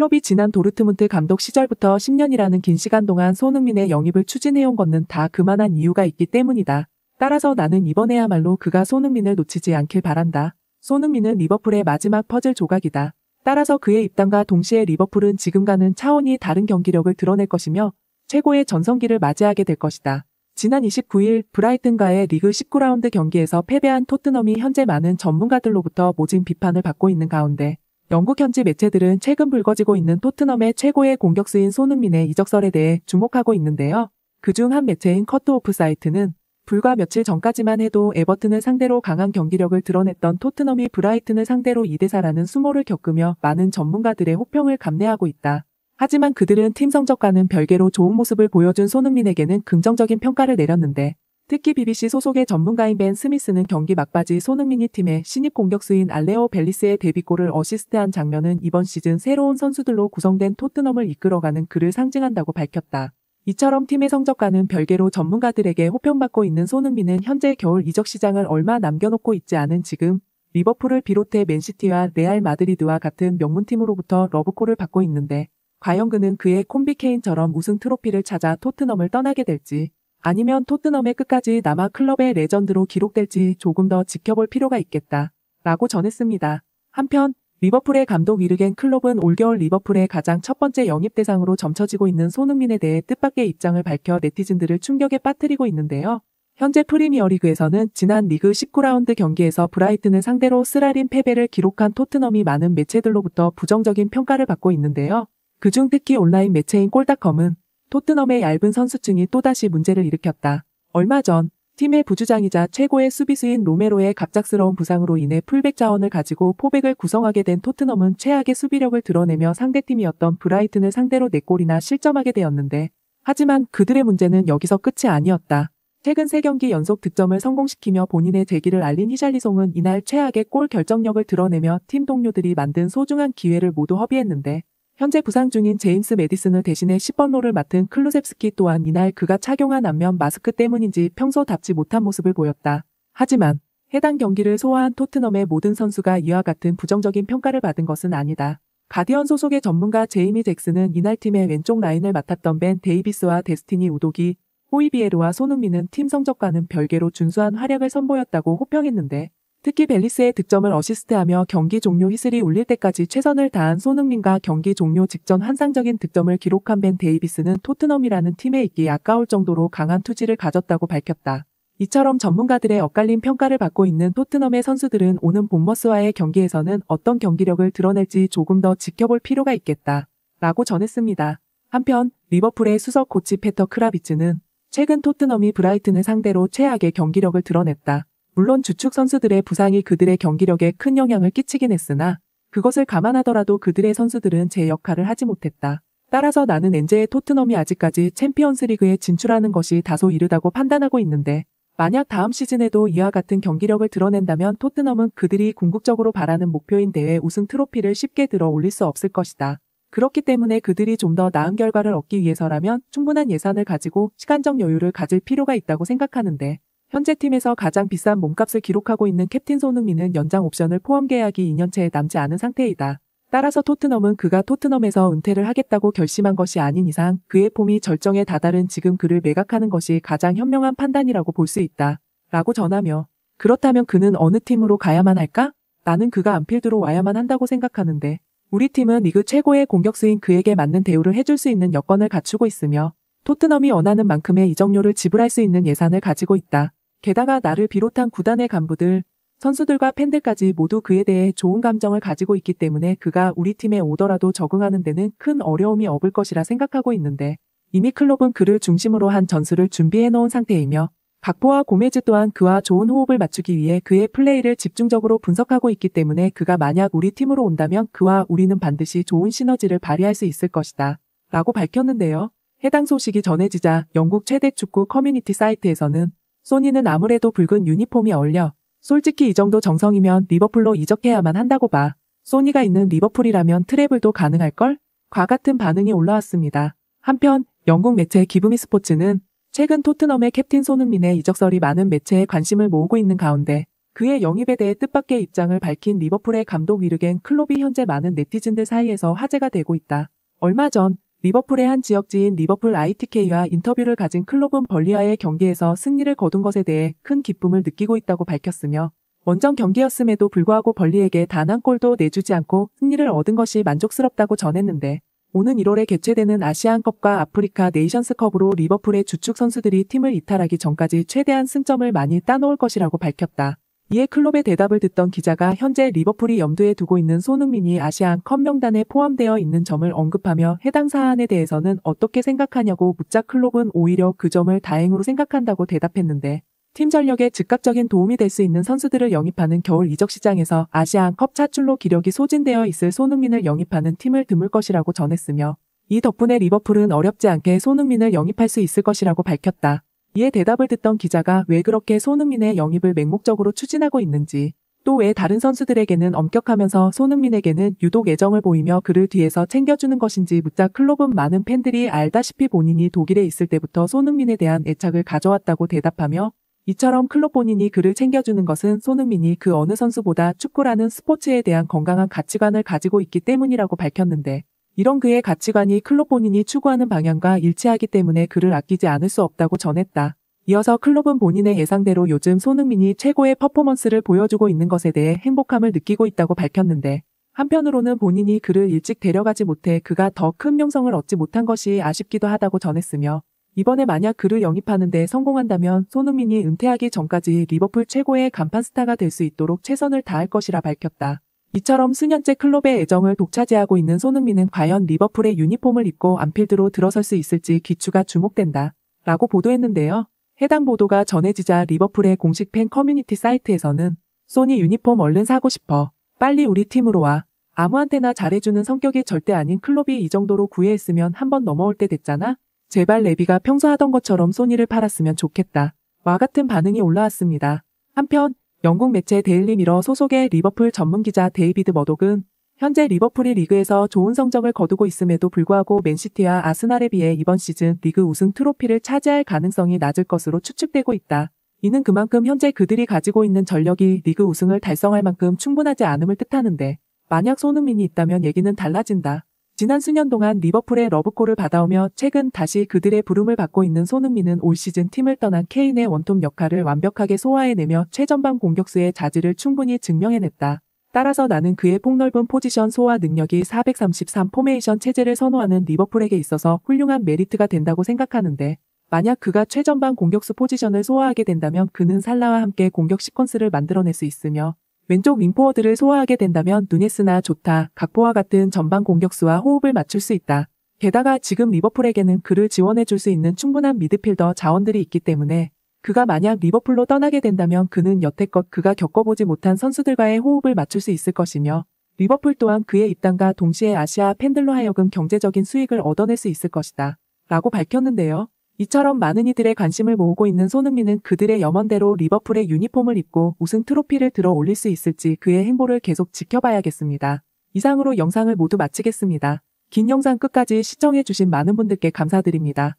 클럽이 지난 도르트문트 감독 시절부터 10년이라는 긴 시간 동안 손흥민의 영입을 추진해온 것은 다 그만한 이유가 있기 때문이다. 따라서 나는 이번에야말로 그가 손흥민을 놓치지 않길 바란다. 손흥민은 리버풀의 마지막 퍼즐 조각이다. 따라서 그의 입단과 동시에 리버풀은 지금과는 차원이 다른 경기력을 드러낼 것이며 최고의 전성기를 맞이하게 될 것이다. 지난 29일 브라이튼과의 리그 19라운드 경기에서 패배한 토트넘이 현재 많은 전문가들로부터 모진 비판을 받고 있는 가운데 영국 현지 매체들은 최근 불거지고 있는 토트넘의 최고의 공격수인 손흥민의 이적설에 대해 주목하고 있는데요. 그중 한 매체인 킥오프 사이트는 불과 며칠 전까지만 해도 에버튼을 상대로 강한 경기력을 드러냈던 토트넘이 브라이튼을 상대로 2대4라는 수모를 겪으며 많은 전문가들의 혹평을 감내하고 있다. 하지만 그들은 팀 성적과는 별개로 좋은 모습을 보여준 손흥민에게는 긍정적인 평가를 내렸는데 특히 BBC 소속의 전문가인 벤 스미스는 경기 막바지 손흥민이 팀의 신입 공격수인 알레호 벨리스의 데뷔골을 어시스트한 장면은 이번 시즌 새로운 선수들로 구성된 토트넘을 이끌어가는 그를 상징한다고 밝혔다. 이처럼 팀의 성적과는 별개로 전문가들에게 호평받고 있는 손흥민은 현재 겨울 이적 시장을 얼마 남겨놓고 있지 않은 지금 리버풀을 비롯해 맨시티와 레알 마드리드와 같은 명문팀으로부터 러브콜을 받고 있는데 과연 그는 그의 콤비 케인처럼 우승 트로피를 찾아 토트넘을 떠나게 될지 아니면 토트넘의 끝까지 남아 클럽의 레전드로 기록될지 조금 더 지켜볼 필요가 있겠다. 라고 전했습니다. 한편 리버풀의 감독 위르겐 클롭은 올겨울 리버풀의 가장 첫 번째 영입 대상으로 점쳐지고 있는 손흥민에 대해 뜻밖의 입장을 밝혀 네티즌들을 충격에 빠뜨리고 있는데요. 현재 프리미어리그에서는 지난 리그 19라운드 경기에서 브라이튼을 상대로 쓰라린 패배를 기록한 토트넘이 많은 매체들로부터 부정적인 평가를 받고 있는데요. 그중 특히 온라인 매체인 골닷컴은 토트넘의 얇은 선수층이 또다시 문제를 일으켰다. 얼마 전 팀의 부주장이자 최고의 수비수인 로메로의 갑작스러운 부상으로 인해 풀백 자원을 가지고 포백을 구성하게 된 토트넘은 최악의 수비력을 드러내며 상대팀이었던 브라이튼을 상대로 4골이나 실점하게 되었는데 하지만 그들의 문제는 여기서 끝이 아니었다. 최근 3경기 연속 득점을 성공시키며 본인의 재기를 알린 히샬리송은 이날 최악의 골 결정력을 드러내며 팀 동료들이 만든 소중한 기회를 모두 허비했는데 현재 부상 중인 제임스 메디슨을 대신해 10번로를 맡은 클루셉스키 또한 이날 그가 착용한 안면 마스크 때문인지 평소답지 못한 모습을 보였다. 하지만 해당 경기를 소화한 토트넘의 모든 선수가 이와 같은 부정적인 평가를 받은 것은 아니다. 가디언 소속의 전문가 제이미 잭슨은 이날 팀의 왼쪽 라인을 맡았던 벤 데이비스와 데스티니 우도기, 호이비에르와 손흥민은 팀 성적과는 별개로 준수한 활약을 선보였다고 호평했는데 특히 벨리스의 득점을 어시스트하며 경기 종료 휘슬이 울릴 때까지 최선을 다한 손흥민과 경기 종료 직전 환상적인 득점을 기록한 벤 데이비스는 토트넘이라는 팀에 있기 아까울 정도로 강한 투지를 가졌다고 밝혔다. 이처럼 전문가들의 엇갈린 평가를 받고 있는 토트넘의 선수들은 오는 본머스와의 경기에서는 어떤 경기력을 드러낼지 조금 더 지켜볼 필요가 있겠다. 라고 전했습니다. 한편 리버풀의 수석 코치 페터 크라비츠는 최근 토트넘이 브라이튼을 상대로 최악의 경기력을 드러냈다. 물론 주축 선수들의 부상이 그들의 경기력에 큰 영향을 끼치긴 했으나 그것을 감안하더라도 그들의 선수들은 제 역할을 하지 못했다. 따라서 나는 엔제의 토트넘이 아직까지 챔피언스 리그에 진출하는 것이 다소 이르다고 판단하고 있는데 만약 다음 시즌에도 이와 같은 경기력을 드러낸다면 토트넘은 그들이 궁극적으로 바라는 목표인 대회 우승 트로피를 쉽게 들어 올릴 수 없을 것이다. 그렇기 때문에 그들이 좀 더 나은 결과를 얻기 위해서라면 충분한 예산을 가지고 시간적 여유를 가질 필요가 있다고 생각하는데 현재 팀에서 가장 비싼 몸값을 기록하고 있는 캡틴 손흥민은 연장 옵션을 포함 계약이 2년째에 남지 않은 상태이다. 따라서 토트넘은 그가 토트넘에서 은퇴를 하겠다고 결심한 것이 아닌 이상 그의 폼이 절정에 다다른 지금 그를 매각하는 것이 가장 현명한 판단이라고 볼 수 있다. 라고 전하며 그렇다면 그는 어느 팀으로 가야만 할까? 나는 그가 안필드로 와야만 한다고 생각하는데 우리 팀은 리그 최고의 공격수인 그에게 맞는 대우를 해줄 수 있는 여건을 갖추고 있으며 토트넘이 원하는 만큼의 이적료를 지불할 수 있는 예산을 가지고 있다. 게다가 나를 비롯한 구단의 간부들, 선수들과 팬들까지 모두 그에 대해 좋은 감정을 가지고 있기 때문에 그가 우리 팀에 오더라도 적응하는 데는 큰 어려움이 없을 것이라 생각하고 있는데 이미 클럽은 그를 중심으로 한 전술을 준비해 놓은 상태이며 각포와 고메즈 또한 그와 좋은 호흡을 맞추기 위해 그의 플레이를 집중적으로 분석하고 있기 때문에 그가 만약 우리 팀으로 온다면 그와 우리는 반드시 좋은 시너지를 발휘할 수 있을 것이다. 라고 밝혔는데요. 해당 소식이 전해지자 영국 최대 축구 커뮤니티 사이트에서는 소니는 아무래도 붉은 유니폼이 어울려 솔직히 이 정도 정성이면 리버풀로 이적해야만 한다고 봐. 소니가 있는 리버풀이라면 트레블도 가능할걸? 과 같은 반응이 올라왔습니다. 한편 영국 매체 기브미 스포츠는 최근 토트넘의 캡틴 손흥민의 이적설이 많은 매체에 관심을 모으고 있는 가운데 그의 영입에 대해 뜻밖의 입장을 밝힌 리버풀의 감독 위르겐 클롭이 현재 많은 네티즌들 사이에서 화제가 되고 있다. 얼마 전 리버풀의 한 지역지인 리버풀 ITK와 인터뷰를 가진 클롭은 번리와의 경기에서 승리를 거둔 것에 대해 큰 기쁨을 느끼고 있다고 밝혔으며 원정 경기였음에도 불구하고 번리에게 단 한 골도 내주지 않고 승리를 얻은 것이 만족스럽다고 전했는데 오는 1월에 개최되는 아시안컵과 아프리카 네이션스컵으로 리버풀의 주축 선수들이 팀을 이탈하기 전까지 최대한 승점을 많이 따놓을 것이라고 밝혔다. 이에 클롭의 대답을 듣던 기자가 현재 리버풀이 염두에 두고 있는 손흥민이 아시안컵 명단에 포함되어 있는 점을 언급하며 해당 사안에 대해서는 어떻게 생각하냐고 묻자 클롭은 오히려 그 점을 다행으로 생각한다고 대답했는데 팀 전력에 즉각적인 도움이 될 수 있는 선수들을 영입하는 겨울 이적 시장에서 아시안컵 차출로 기력이 소진되어 있을 손흥민을 영입하는 팀을 드물 것이라고 전했으며 이 덕분에 리버풀은 어렵지 않게 손흥민을 영입할 수 있을 것이라고 밝혔다. 이에 대답을 듣던 기자가 왜 그렇게 손흥민의 영입을 맹목적으로 추진하고 있는지 또 왜 다른 선수들에게는 엄격하면서 손흥민에게는 유독 애정을 보이며 그를 뒤에서 챙겨주는 것인지 묻자 클롭은 많은 팬들이 알다시피 본인이 독일에 있을 때부터 손흥민에 대한 애착을 가져왔다고 대답하며 이처럼 클롭 본인이 그를 챙겨주는 것은 손흥민이 그 어느 선수보다 축구라는 스포츠에 대한 건강한 가치관을 가지고 있기 때문이라고 밝혔는데 이런 그의 가치관이 클롭 본인이 추구하는 방향과 일치하기 때문에 그를 아끼지 않을 수 없다고 전했다. 이어서 클롭은 본인의 예상대로 요즘 손흥민이 최고의 퍼포먼스를 보여주고 있는 것에 대해 행복함을 느끼고 있다고 밝혔는데 한편으로는 본인이 그를 일찍 데려가지 못해 그가 더 큰 명성을 얻지 못한 것이 아쉽기도 하다고 전했으며 이번에 만약 그를 영입하는데 성공한다면 손흥민이 은퇴하기 전까지 리버풀 최고의 간판 스타가 될 수 있도록 최선을 다할 것이라 밝혔다. 이처럼 수년째 클롭의 애정을 독차지하고 있는 손흥민은 과연 리버풀의 유니폼을 입고 안필드로 들어설 수 있을지 귀추가 주목된다. 라고 보도했는데요. 해당 보도가 전해지자 리버풀의 공식 팬 커뮤니티 사이트에서는 소니 유니폼 얼른 사고 싶어. 빨리 우리 팀으로 와. 아무한테나 잘해주는 성격이 절대 아닌 클롭이 이 정도로 구애했으면 한 번 넘어올 때 됐잖아? 제발 레비가 평소 하던 것처럼 소니를 팔았으면 좋겠다. 와 같은 반응이 올라왔습니다. 한편 영국 매체 데일리 미러 소속의 리버풀 전문 기자 데이비드 머독은 현재 리버풀이 리그에서 좋은 성적을 거두고 있음에도 불구하고 맨시티와 아스날에 비해 이번 시즌 리그 우승 트로피를 차지할 가능성이 낮을 것으로 추측되고 있다. 이는 그만큼 현재 그들이 가지고 있는 전력이 리그 우승을 달성할 만큼 충분하지 않음을 뜻하는데 만약 손흥민이 있다면 얘기는 달라진다. 지난 수년 동안 리버풀의 러브콜을 받아오며 최근 다시 그들의 부름을 받고 있는 손흥민은 올 시즌 팀을 떠난 케인의 원톱 역할을 완벽하게 소화해내며 최전방 공격수의 자질을 충분히 증명해냈다. 따라서 나는 그의 폭넓은 포지션 소화 능력이 433 포메이션 체제를 선호하는 리버풀에게 있어서 훌륭한 메리트가 된다고 생각하는데 만약 그가 최전방 공격수 포지션을 소화하게 된다면 그는 살라와 함께 공격 시퀀스를 만들어낼 수 있으며 왼쪽 윙포워드를 소화하게 된다면 누네스나 조타, 각포와 같은 전방 공격수와 호흡을 맞출 수 있다. 게다가 지금 리버풀에게는 그를 지원해 줄 수 있는 충분한 미드필더 자원들이 있기 때문에 그가 만약 리버풀로 떠나게 된다면 그는 여태껏 그가 겪어보지 못한 선수들과의 호흡을 맞출 수 있을 것이며 리버풀 또한 그의 입단과 동시에 아시아 팬들로 하여금 경제적인 수익을 얻어낼 수 있을 것이다. 라고 밝혔는데요. 이처럼 많은 이들의 관심을 모으고 있는 손흥민은 그들의 염원대로 리버풀의 유니폼을 입고 우승 트로피를 들어 올릴 수 있을지 그의 행보를 계속 지켜봐야겠습니다. 이상으로 영상을 모두 마치겠습니다. 긴 영상 끝까지 시청해주신 많은 분들께 감사드립니다.